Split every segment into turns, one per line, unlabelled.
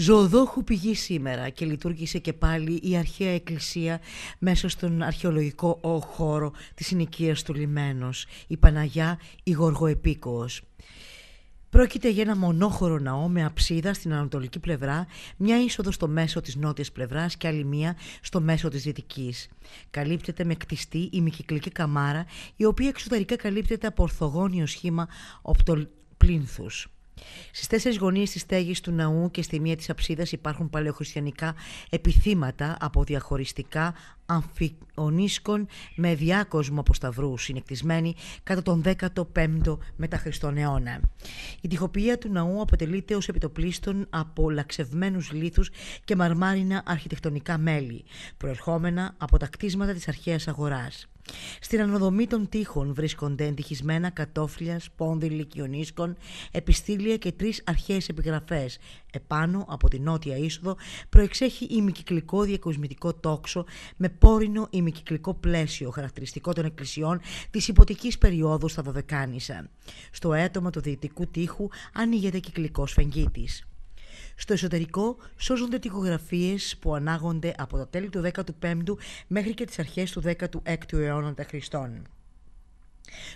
Ζωοδόχου πηγή σήμερα και λειτουργήσε και πάλι η αρχαία εκκλησία μέσα στον αρχαιολογικό χώρο της συνοικίας του Λιμένος, η Παναγιά η Γοργοεπίκοος. Πρόκειται για ένα μονόχωρο ναό με αψίδα στην ανατολική πλευρά, μια είσοδο στο μέσο της νότιας πλευράς και άλλη μία στο μέσο της δυτικής. Καλύπτεται με κτιστή ημικυκλική καμάρα, η οποία εξωτερικά καλύπτεται από ορθογώνιο σχήμα οπτοπλήνθους. Στις τέσσερις γωνίες της στέγης του ναού και στη μία της αψίδας υπάρχουν παλαιοχριστιανικά επιθύματα από διαχωριστικά αμφιονίσκων με διάκοσμο από σταυρού συνεκτισμένοι κατά τον 15ο μετά Χριστόν αιώνα. Η τυχοποιία του ναού αποτελείται ως επιτοπλίστων από λαξευμένους λίθους και μαρμάρινα αρχιτεκτονικά μέλη, προερχόμενα από τα κτίσματα της αρχαίας αγοράς. Στην ανοδομή των τείχων βρίσκονται εντυχισμένα κατόφλια, σπόνδυλοι κοιονίσκων, επιστήλια και τρεις αρχαίες επιγραφές. Επάνω από την νότια είσοδο προεξέχει ημικυκλικό διακοσμητικό τόξο με πόρινο ημικυκλικό πλαίσιο χαρακτηριστικό των εκκλησιών της υποτικής περίοδου στα Δωδεκάνησα. Στο έτομα του δυτικού τείχου ανοίγεται κυκλικός φεγγίτης. Στο εσωτερικό σώζονται τοιχογραφίες που ανάγονται από τα τέλη του 15ου μέχρι και τις αρχές του 16ου αιώνα Χριστών.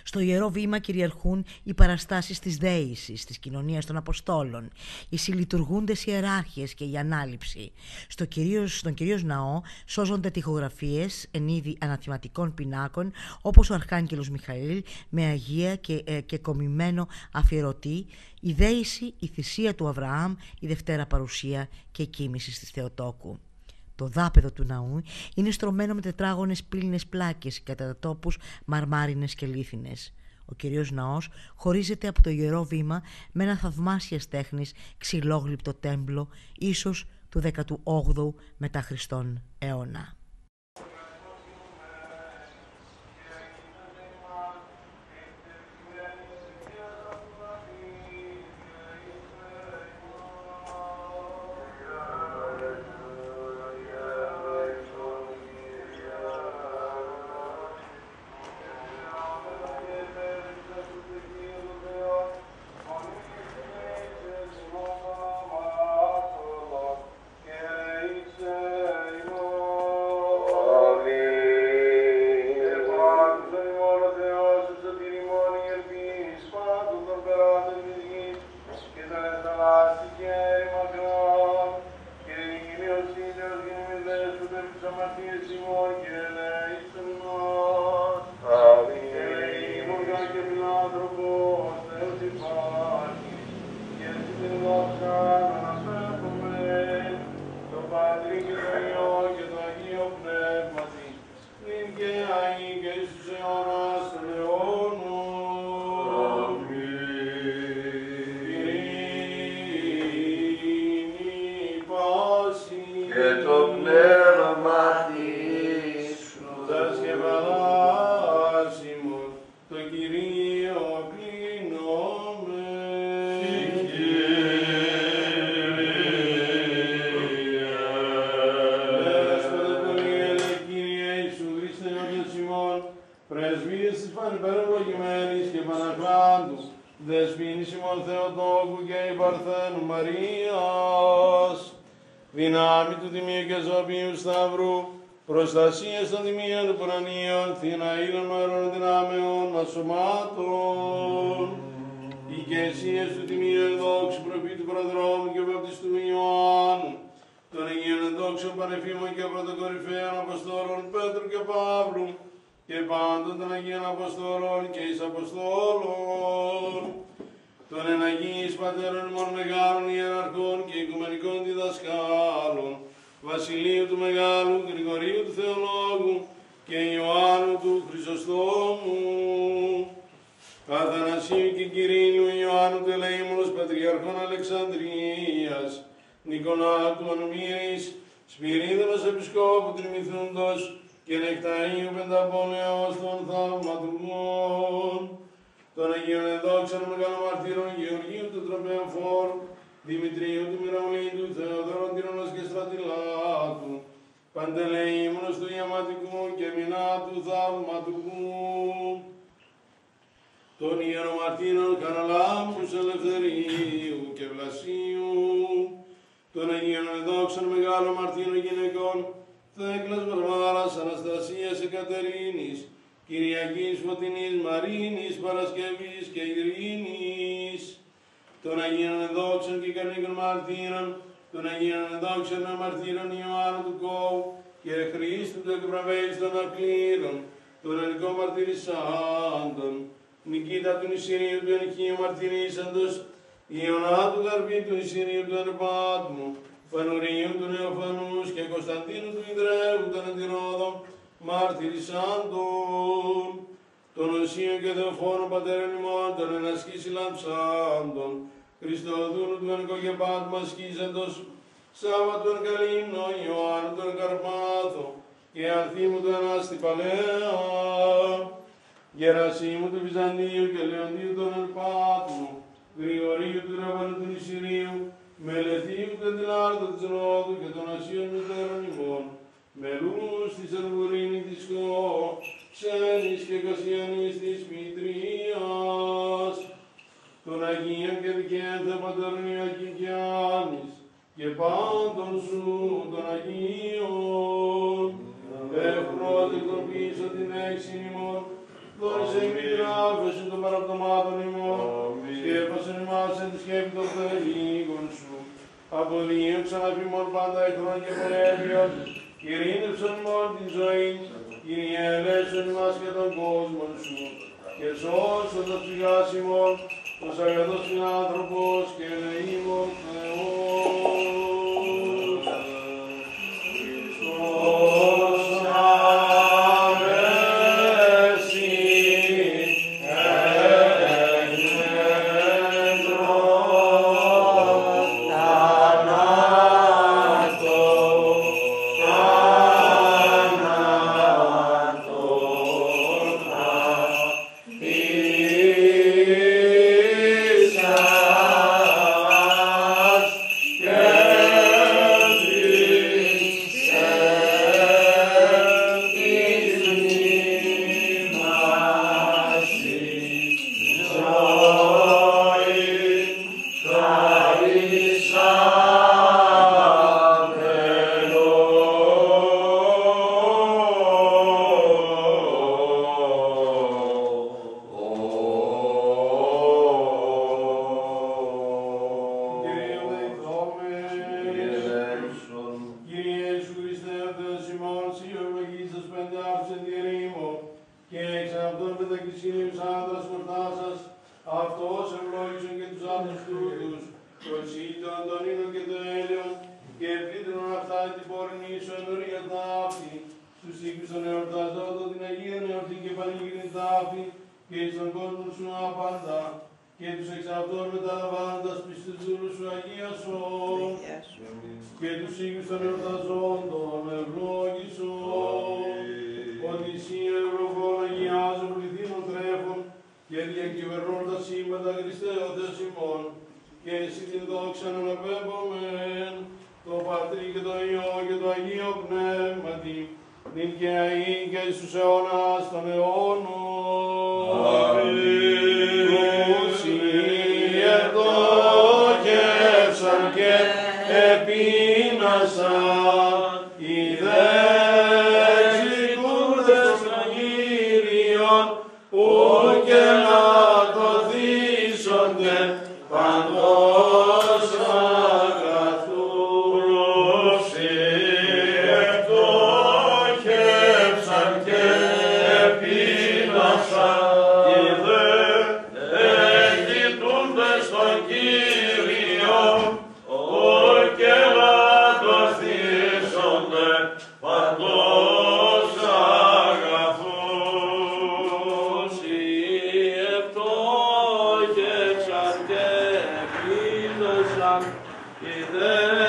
Στο Ιερό Βήμα κυριαρχούν οι παραστάσεις της δέησης, της κοινωνίας των Αποστόλων, οι συλλειτουργούντες ιεράρχες και η ανάληψη. Στο κυρίως, στον κυρίως ναό σώζονται τυχογραφίες εν είδη αναθηματικών πινάκων, όπως ο Αρχάγγελος Μιχαήλ με αγία και, ε, και κομιμένο αφιερωτή, η δέηση, η θυσία του Αβραάμ, η Δευτέρα Παρουσία και η κοίμηση της Θεοτόκου. Το δάπεδο του ναού είναι στρωμένο με τετράγωνες πύλινες πλάκες κατά τόπους μαρμάρινες και λίθινες. Ο κυρίως ναός χωρίζεται από το ιερό βήμα με ένα θαυμάσια τέχνης ξυλόγλυπτο τέμπλο, ίσως του 18ου μετά Χριστόν αιώνα.
προστασίες των τιμίων πρανίων, την αήλων μαρών δυνάμεων μας σωμάτων. Ηγεσίες του τιμίου δόξου προπή του προδρόμου και βαπτιστού Ιωάννου, των Αγίων δόξων παρεφήμων και πρωτοκορυφαίων Αποστόλων Πέτρου και Παύλου, και πάντων των Αγίων Αποστόλων και εις Αποστόλων, των εναγείς πατέρων ημών μεγάλων ιεραρχών και οικουμενικών διδασκάλων, Βασιλείου του Μεγάλου Γρηγορίου του Θεολόγου και Ιωάννου του Χρυσοστόμου. Αθανασίου και κυρίνου, Ιωάννου του Ελεήμονος Πατριαρχών Αλεξανδρίας, Νικονάκου Ανομύρης, Σπυρίδωνος Επισκόπου Τριμηθούντος και Νεκταρίου Πενταπόλεως των Θαυματουργών, των Αγίων Εδόξων Μεγαλομαρτύρων Γεωργίου του Τροπεοφόρου, Δημητρίου του Μυραουλίτου, Θεοδόρων Τυρονός και Στρατηλάτου, Παντελεήμονος του Ιαματικού και Μινά του Θαυματικού, των Ιερομαρτίνων Καραλάμπους Ελευθερίου και Βλασίου, των Αγίων Εδόξων Μεγάλων Μαρτίνων Γυναικών, Θέκλας Βαρβάρας Αναστασίας Εκατερίνης, Κυριακής Φωτεινής Μαρίνης, Παρασκευής και Ειρήνης, των Αγίων Δόξων και Κανίκων Μαρτύρων, των Αγίων Δόξων Μαρτύρων Ιωάννου του Κόου, και Χρήστου του εκπραβέης των Ακλήρων, των Ελληνικών Μαρτυρισσάντων, Νικήτα του Νησιρίου του Ενικίου Μαρτυρήσαντος, Ιωνά του Γαρβή του Νησιρίου του Ανεπάτμου, Φανουρίου του Νεοφανούς και Κωνσταντίνου του Ιδρέου των Αντιρόδων, μαρτυρισσάντων, των Οσίων και Θεοφόρων Πατέρων ημών, των ενασκής λαμψάντων, Χριστοδούρου του Ενικογεπάτμου ασκήσαντος, Σάββατον Καλύμνο, Ιωάννου τον Καρπάθο και Ανθίμου του Ανάστη Παλαιά, Γερασίμου του Βυζαντίου και Λεοντίου των Ελπάτμου, σκέπασεν ημάς εν της σκέπη των θελήγων σου, αποδίωξαν αφημών πάντα εχθρών και πολέμιων, ειρήνευσαν ημών την ζωή, Κύριε ελέσον ημάς και τον κόσμο σου, και σώσον το ψυχάς ημών, ως αγαθός άνθρωπος και ελεήμων Θεός. Αυτός ευλόγησον και τους άντρες τούτους, προσήλυτο Αντωνίνο και το έλεον, και επίτρωνον αυτά την πόρνη σου ενωρία τάφη, στους οίκους των εορταζόντων την Αγία Εορτή και πανηγύριν τάφη, και εις τον κόσμο σου απάντα, και τους εξ αυτών μεταλαμβάνοντας πιστούς δούλους σου αγίασον, και τους οίκους των εορταζόντων ευλόγησον, ότι εσύ ευλογών αγιάζων πληθύνων τρέφων και διακυβερνών τα σύμπαντα Χριστέ ο Θεός ημών, και εσύ την δόξα να αναπέμπομεν, το Πατρί και το Υιό και το Αγίο Πνεύματι, νυν και αεί και εις τους αιώνας των αιώνων. quando Amen.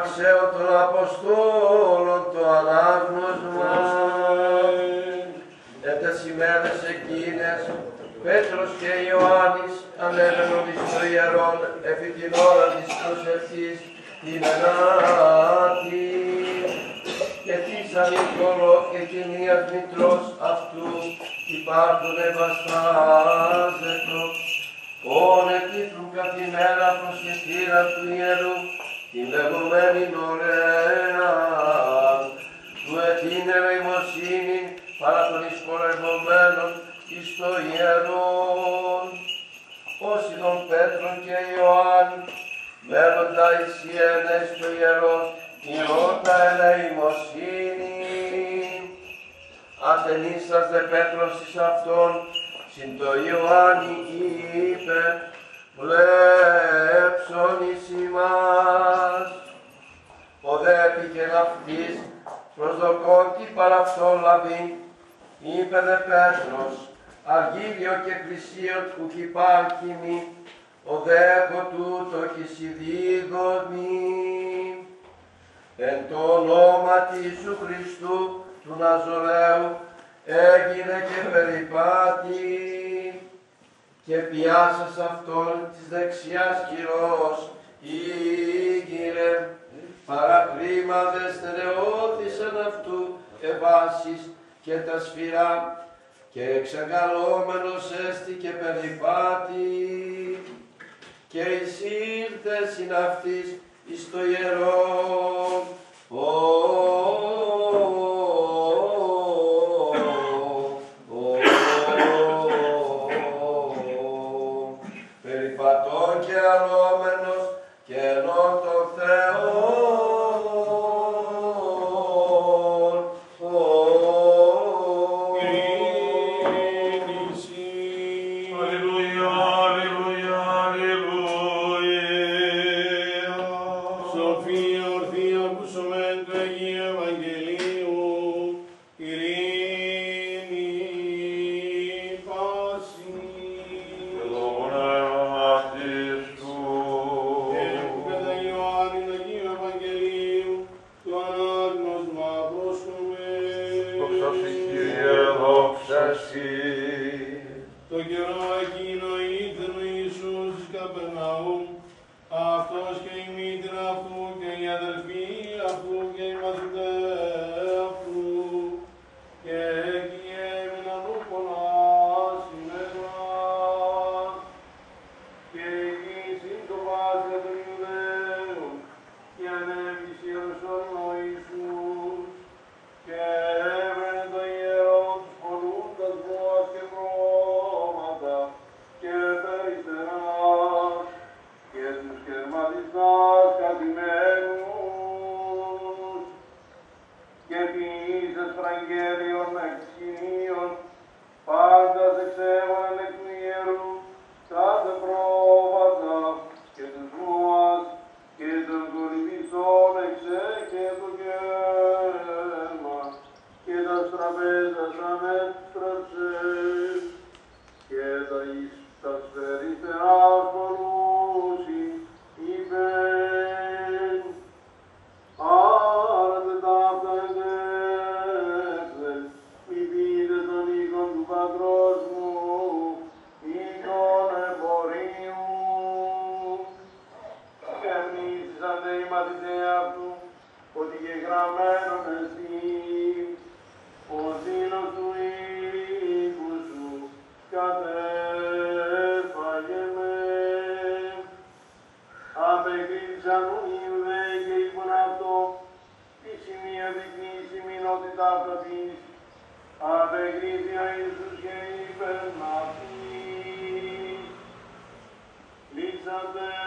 Πράξεω των Αποστόλων το ανάγνωσμα. Πέτρος και Ιωάννης ανέβαινον εις το ιερόν επί την ώρα της προσευχής την ενάτη και τίσαν Νικόλο και κοινίας μητρός αυτού υπάρχον ευαστάζετο όν εκείθουν καθημέρα προσχετήρα του ιερού την λεγόμενη ωραία του ετήν ελεημοσύνη παρά των εισπορευομένων εις το ιερόν. Όσοι των Πέτρων και Ιωάννη μένοντα εις ιένες το ιερόν ιώτα ελεημοσύνη Ατενίσας δε Πέτρος εις αυτόν συν το Ιωάννη είπε βλέψον εις ημάς. Ο δε επικελαυτής προσδοκών τι παραυτόν λαβή είπε δε Πέτρος αργύριο και πλησίον που υπάρχει ο δέκο τούτο και σιδίδωμη εν το όνομα Ιησού Χριστού του Ναζωραίου έγινε και περιπάτη και πιάσας αυτόν της δεξιάς χειρός ήγηρε παρακρίμαδες στερεώθησαν αυτού ευάσεις και τα σφυρά και εξαγαλώμενος έστι και περιπάτη και εισήλθε συν αυτής εις το ιερό. Περιπατών
μνήσισαν δε οι μαθητές αυτού ότι και γραμμένον εστί ο ζήλος του οίκου σου κατέφαγε με. Απεκρίψαν οι Ιουδαίοι και είπαν αυτό τι σημεία δεικνύσει μηνότητα αυτής. Απεκρίθη ο Ιησούς και είπε να πεις. Λύσατε